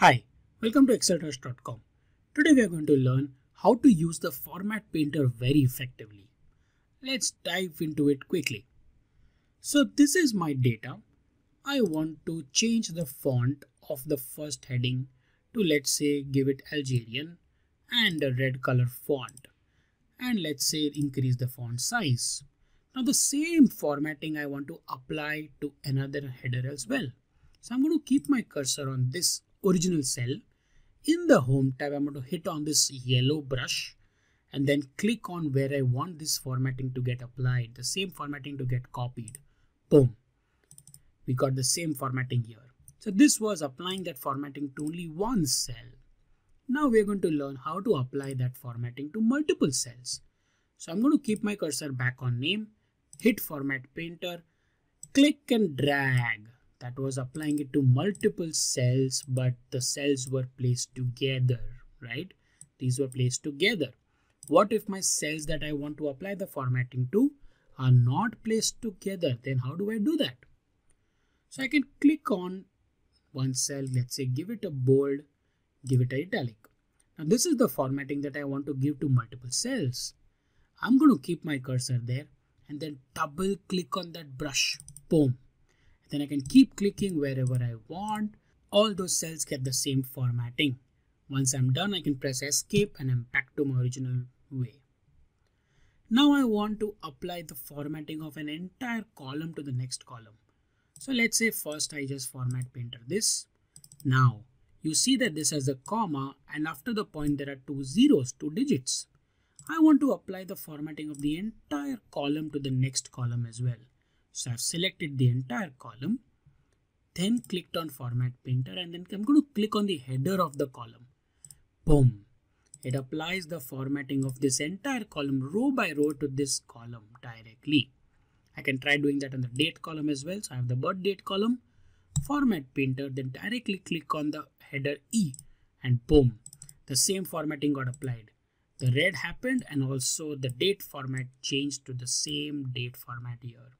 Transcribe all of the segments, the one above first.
Hi, welcome to excelrush.com. Today we are going to learn how to use the format painter very effectively. Let's dive into it quickly. So this is my data. I want to change the font of the first heading to let's say give it Algerian and a red color font and let's say increase the font size. Now the same formatting I want to apply to another header as well. So I'm going to keep my cursor on this original cell. In the home tab, I'm going to hit on this yellow brush and then click on where I want this formatting to get applied, the same formatting to get copied. Boom. We got the same formatting here. So this was applying that formatting to only one cell. Now we're going to learn how to apply that formatting to multiple cells. So I'm going to keep my cursor back on name, hit format painter, click and drag that was applying it to multiple cells but the cells were placed together right? These were placed together. What if my cells that I want to apply the formatting to are not placed together? Then how do I do that? So I can click on one cell let's say give it a bold give it a italic. Now this is the formatting that I want to give to multiple cells. I'm going to keep my cursor there and then double click on that brush. Boom then I can keep clicking wherever I want. All those cells get the same formatting. Once I'm done, I can press escape and I'm back to my original way. Now I want to apply the formatting of an entire column to the next column. So let's say first I just format painter this. Now you see that this has a comma and after the point there are two zeros, two digits. I want to apply the formatting of the entire column to the next column as well. So I've selected the entire column, then clicked on format painter and then I'm going to click on the header of the column. Boom. It applies the formatting of this entire column row by row to this column directly. I can try doing that on the date column as well. So I have the birth date column, format painter, then directly click on the header E and boom, the same formatting got applied. The red happened and also the date format changed to the same date format here.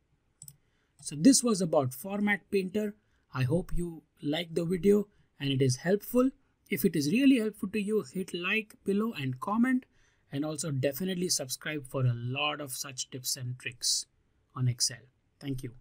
So this was about Format Painter. I hope you like the video and it is helpful. If it is really helpful to you, hit like below and comment and also definitely subscribe for a lot of such tips and tricks on Excel. Thank you.